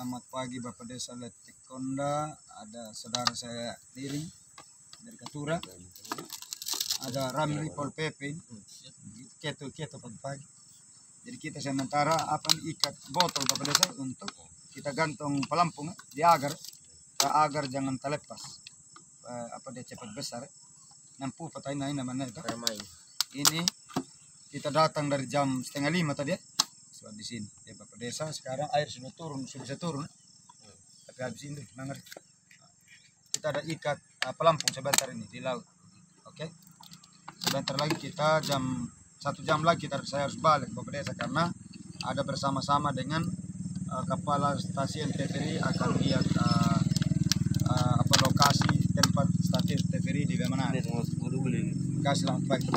Selamat pagi Bapak Desa Letik Konda, ada saudara saya Diri dari Katura, ada Ramli Pol PP, keto keto pagi-pagi. Jadi kita sementara apa ikat botol Bapak Desa untuk kita gantung pelampung di agar agar jangan terlepas. Eh, apa dia cepat besar. Nampu patai naik namanya itu. Ini kita datang dari jam setengah lima tadi ya. So, di sini. Di Bapak Desa sekarang air sudah turun sudah bisa turun. Tapi habis ini dengar kita ada ikat uh, pelampung sebentar ini di laut. Oke? Sebentar lagi kita jam satu jam lagi kita saya harus balik Bapak Desa karena ada bersama-sama dengan uh, kepala stasiun TVRI akan lihat uh, uh, apa lokasi tempat stasiun TVRI di mana Kasih pagi